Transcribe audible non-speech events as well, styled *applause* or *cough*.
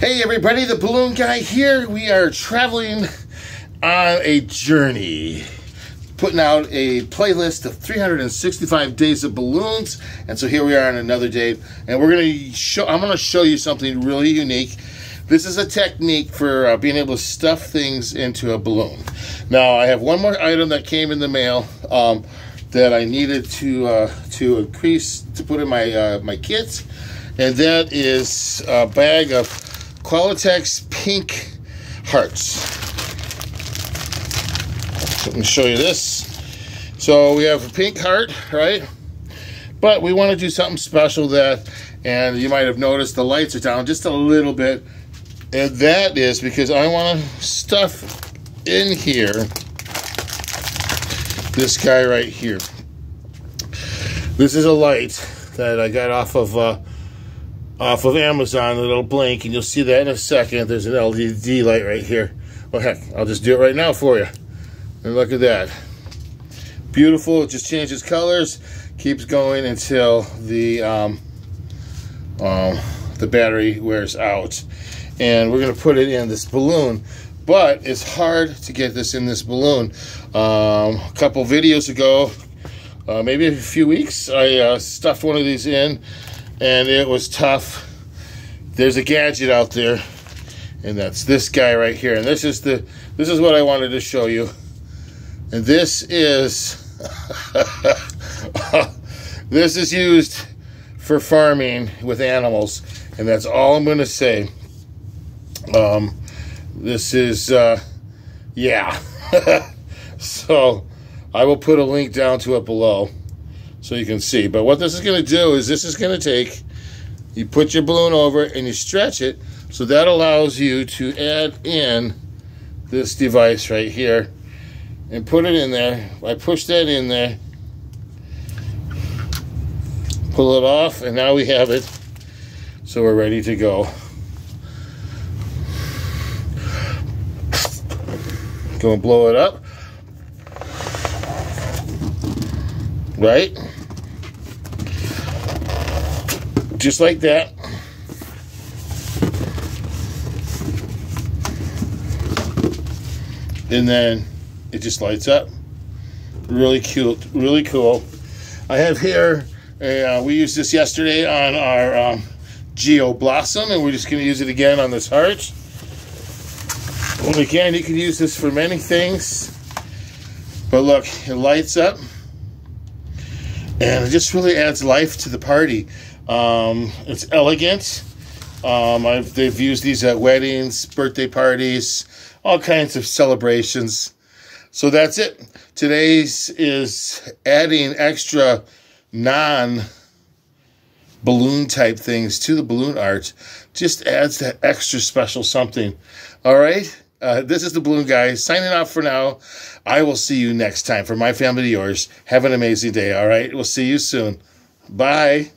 Hey everybody, the balloon guy here. We are traveling on a journey. Putting out a playlist of 365 days of balloons. And so here we are on another day. And we're to show, I'm going to show you something really unique. This is a technique for uh, being able to stuff things into a balloon. Now, I have one more item that came in the mail um, that I needed to uh, to increase, to put in my, uh, my kit. And that is a bag of Qualatex pink hearts. Let me show you this. So we have a pink heart, right? But we want to do something special that, and you might have noticed the lights are down just a little bit. And that is because I want to stuff in here this guy right here. This is a light that I got off of uh, off of Amazon, a little blink, and you'll see that in a second. There's an LED light right here. Well, heck, I'll just do it right now for you. And look at that. Beautiful, it just changes colors, keeps going until the, um, um, the battery wears out. And we're gonna put it in this balloon, but it's hard to get this in this balloon. Um, a couple videos ago, uh, maybe a few weeks, I uh, stuffed one of these in and it was tough. There's a gadget out there, and that's this guy right here. And this is the this is what I wanted to show you. And this is *laughs* this is used for farming with animals, and that's all I'm going to say. Um, this is uh, yeah. *laughs* so I will put a link down to it below so you can see. But what this is going to do is this is going to take, you put your balloon over and you stretch it, so that allows you to add in this device right here and put it in there. I push that in there, pull it off, and now we have it. So we're ready to go. Go and blow it up. Right? Just like that. And then it just lights up. Really cute, really cool. I have here, uh, we used this yesterday on our um, Geo Blossom, and we're just going to use it again on this heart. When again, you can use this for many things. But look, it lights up, and it just really adds life to the party. Um, it's elegant. Um, they've used these at weddings, birthday parties, all kinds of celebrations. So that's it. Today's is adding extra non balloon type things to the balloon art. Just adds that extra special something. All right. Uh, this is the balloon guy signing off for now. I will see you next time. For my family to yours, have an amazing day. All right. We'll see you soon. Bye.